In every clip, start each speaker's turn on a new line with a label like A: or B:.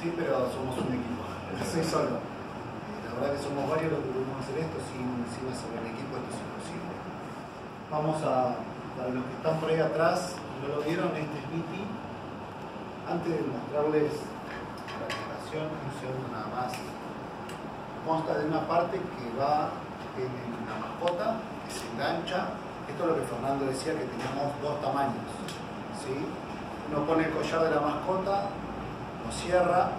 A: Sí, pero somos un equipo. No soy solo. La verdad que somos varios los que podemos hacer esto sin, sin hacer el equipo, esto es imposible. Vamos a, para los que están por ahí atrás, no lo vieron, este es. Antes de mostrarles la aplicación, un segundo nada más. Consta de una parte que va en la mascota, que se engancha. Esto es lo que Fernando decía, que teníamos dos tamaños. ¿sí? Uno pone el collar de la mascota, lo cierra,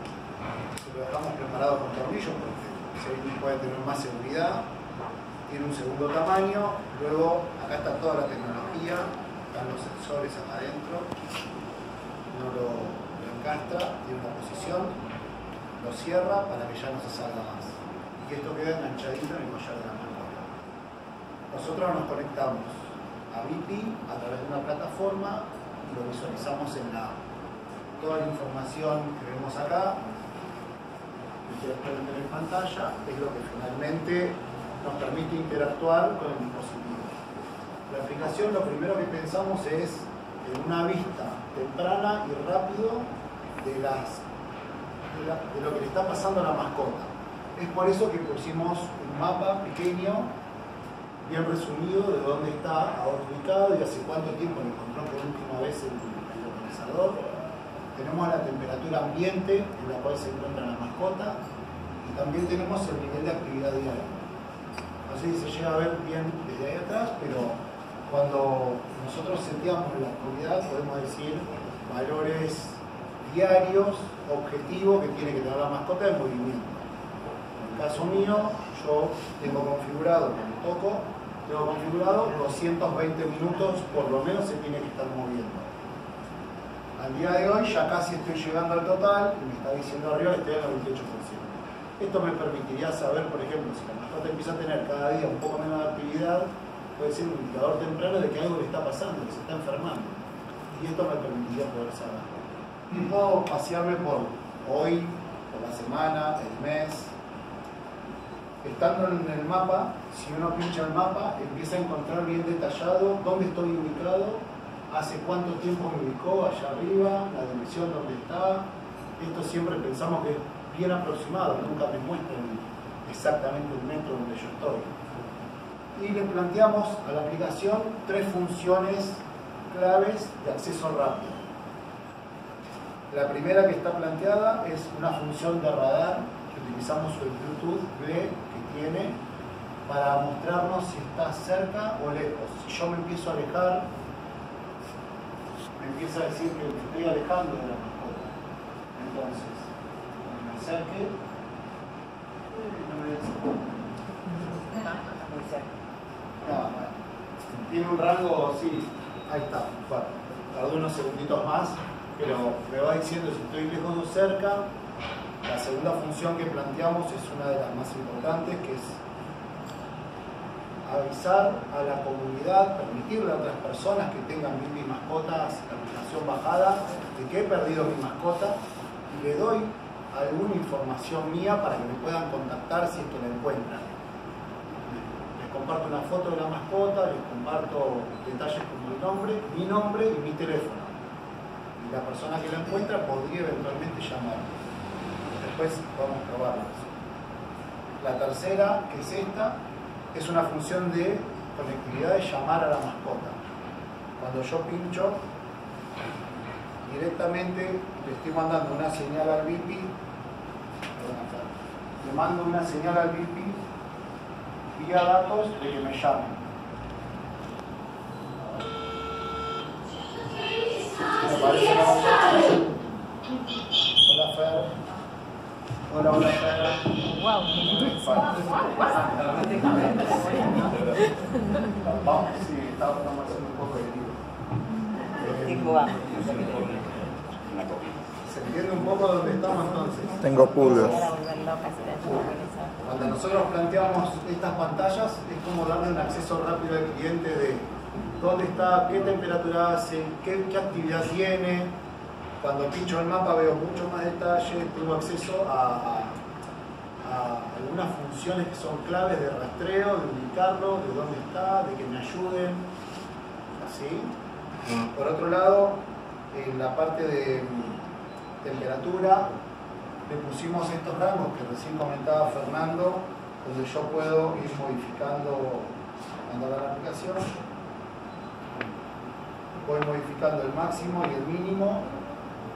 A: se lo dejamos preparado con tornillos porque alguien puede tener más seguridad. Tiene un segundo tamaño, luego acá está toda la tecnología, están los sensores acá adentro, uno lo, encastra, tiene una posición, lo cierra para que ya no se salga más. Y que esto quede enganchadito en el collar de la mascota. Nosotros nos conectamos a VIP a través de una plataforma y lo visualizamos en la toda la información que vemos acá que pueden ver en pantalla es lo que finalmente nos permite interactuar con el dispositivo. La aplicación lo primero que pensamos es en una vista temprana y rápido de, lo que le está pasando a la mascota. Es por eso que pusimos un mapa pequeño, bien resumido, de dónde está ahora ubicado y hace cuánto tiempo lo encontró por última vez el, el localizador. Tenemos la temperatura ambiente en la cual se encuentra la mascota y también tenemos el nivel de actividad diaria. No sé si se llega a ver bien desde ahí atrás, pero cuando nosotros sentíamos la actividad podemos decir valores diarios, objetivos que tiene que tener la mascota en movimiento. En el caso mío, yo tengo configurado, cuando toco, tengo configurado 220 minutos por lo menos se tiene que estar moviendo. Al día de hoy ya casi estoy llegando al total y me está diciendo arriba que estoy en el 28%. Esto me permitiría saber, por ejemplo, si la mascota empieza a tener cada día un poco menos de actividad, puede ser un indicador temprano de que algo le está pasando, que se está enfermando. Y esto me permitiría poder saber. Puedo pasearme por hoy, por la semana, el mes. Estando en el mapa, si uno pincha el mapa, empieza a encontrar bien detallado dónde estoy ubicado, hace cuánto tiempo me ubicó allá arriba, la dirección donde está. Esto siempre pensamos que es bien aproximado, nunca me muestran exactamente el metro donde yo estoy. Y le planteamos a la aplicación tres funciones claves de acceso rápido. La primera que está planteada es una función de radar que utilizamos el Bluetooth B que tiene para mostrarnos si está cerca o lejos. Si yo me empiezo a alejar, empieza a decir que me estoy alejando de la mascota. Entonces, cuando me acerque, eh, no me des- no. Tiene un rango, sí, ahí está, bueno, tardó unos segunditos más, pero me va diciendo si estoy lejos o cerca. La segunda función que planteamos es una de las más importantes, que es avisar a la comunidad, permitirle a otras personas que tengan mis mascotas, la aplicación bajada, de que he perdido mi mascota y le doy alguna información mía para que me puedan contactar si es que la encuentran les comparto una foto de la mascota, les comparto detalles como el nombre, mi nombre y mi teléfono. Y la persona que la encuentra podría eventualmente llamarme. Después vamos a probarlo. La tercera, que es esta, es una función de conectividad de llamar a la mascota. Cuando yo pincho, directamente le estoy mandando una señal al VIP, le mando una señal al VIP vía datos de que me llamen. Me parece mascota. Hola Fer. Hola, hola Fer. Vamos, sí, estaba haciendo un poco de lío. ¿Se entiende un poco dónde estamos entonces?
B: Tengo pulgas.
A: Cuando nosotros planteamos estas pantallas es como darle un acceso rápido al cliente de dónde está, qué temperatura hace, qué, qué actividad tiene. Cuando pincho el mapa veo mucho más detalle, tengo acceso a, algunas funciones que son claves de rastreo, de ubicarlo, de dónde está, de que me ayuden. ¿sí? Por otro lado, en la parte de mm, temperatura, le pusimos estos rangos que recién comentaba Fernando, donde yo puedo ir modificando, cuando la aplicación, voy modificando el máximo y el mínimo,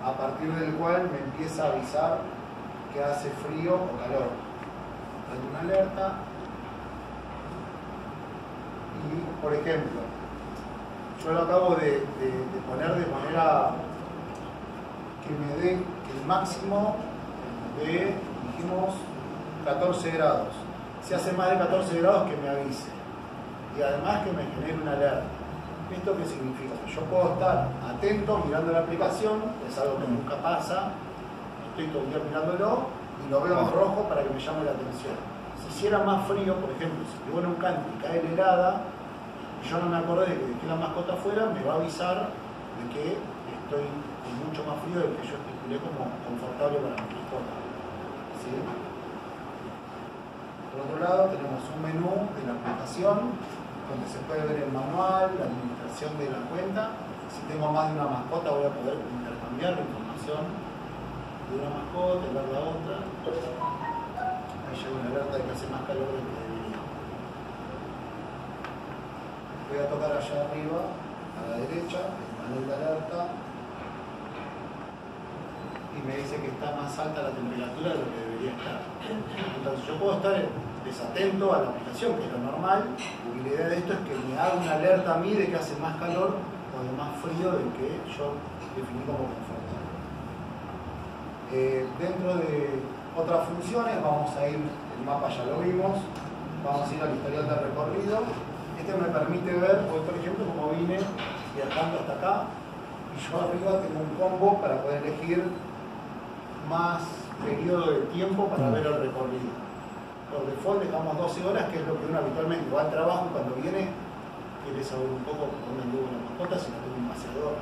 A: a partir del cual me empieza a avisar que hace frío o calor. Hay una alerta y, por ejemplo, yo lo acabo de, de poner de manera que me dé el máximo de, dijimos, 14 grados. Si hace más de 14 grados, que me avise. Y además que me genere una alerta. ¿Esto qué significa? Yo puedo estar atento mirando la aplicación, es algo que nunca pasa, estoy todo el día mirándolo y lo veo en rojo para que me llame la atención. Si hiciera más frío, por ejemplo, si vivo en un canto y cae la helada, y yo no me acordé de que dejé la mascota afuera, me va a avisar de que estoy con mucho más frío del que yo estipulé como confortable para mi mascota. Por otro lado tenemos un menú de la aplicación donde se puede ver el manual, la administración de la cuenta. Si tengo más de una mascota voy a poder intercambiar la información de una mascota ver la otra. Ahí llega una alerta de que hace más calor de lo que debería. Voy a tocar allá arriba, a la derecha, el panel de alerta, y me dice que está más alta la temperatura de lo que debería estar. Entonces yo puedo estar desatento a la aplicación, que es lo normal, y la idea de esto es que me haga una alerta a mí de que hace más calor o de más frío del que yo definí como confortable. Eh, dentro de otras funciones vamos a ir, el mapa ya lo vimos, vamos a ir al historial de recorrido. Este me permite ver, hoy por ejemplo, como vine viajando hasta acá, y yo arriba tengo un combo para poder elegir más periodo de tiempo para ver el recorrido. Por default dejamos 12 horas, que es lo que uno habitualmente va al trabajo cuando viene, quiere saber un poco dónde anduvo la mascota, si no tiene un paseador.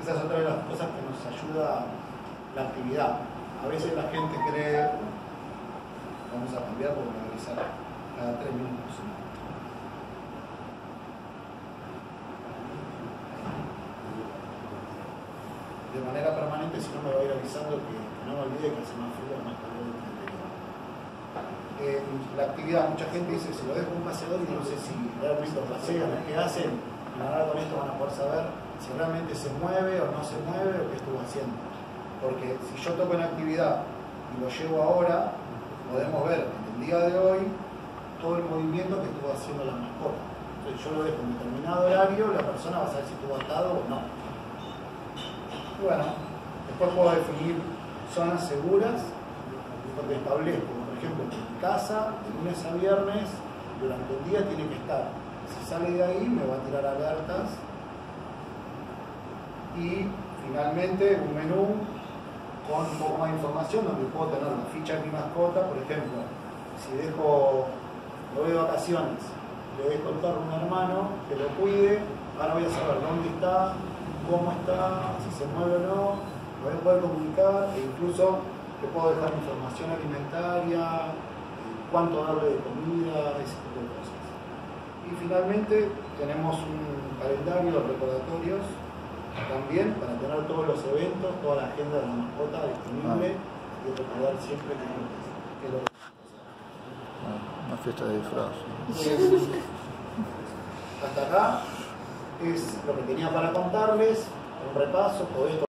A: Esa es otra las cosas que nos ayuda la actividad. A veces la gente cree, vamos a cambiar porque me avisar cada 3 minutos. de manera permanente, si no me va a ir avisando que, no me olvide que hace más frío más calor la actividad, mucha gente dice, si lo dejo un paseador y no sé si realmente lo pasean, qué hacen, y ahora con esto van a poder saber si realmente se mueve o no se mueve o qué estuvo haciendo. Porque si yo toco en actividad y lo llevo ahora, podemos ver en el día de hoy todo el movimiento que estuvo haciendo la mascota. Entonces yo lo dejo en determinado horario, la persona va a saber si estuvo atado o no bueno, después puedo definir zonas seguras donde establezco, ejemplo, en casa, lunes a viernes, durante el día tiene que estar. Si sale de ahí, me va a tirar alertas. Y finalmente, un menú con un poco más de información donde puedo tener la ficha de mi mascota, por ejemplo, si dejo, lo voy de vacaciones, le dejo el perro a un hermano que lo cuide, ahora voy a saber dónde está, cómo está, si se mueve o no, voy a poder comunicar e incluso te puedo dejar información alimentaria, cuánto darle de comida, ese tipo de cosas. Y finalmente tenemos un calendario de recordatorios también para tener todos los eventos, toda la agenda de la mascota disponible y recordar siempre que, que lo
B: Una fiesta de disfraz.
A: Hasta acá es lo que tenía para contarles, un repaso, todo esto